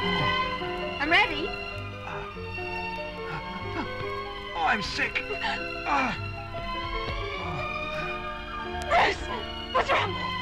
I'm ready. Uh, uh, oh, I'm sick. Uh, Bruce! What's wrong?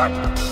What?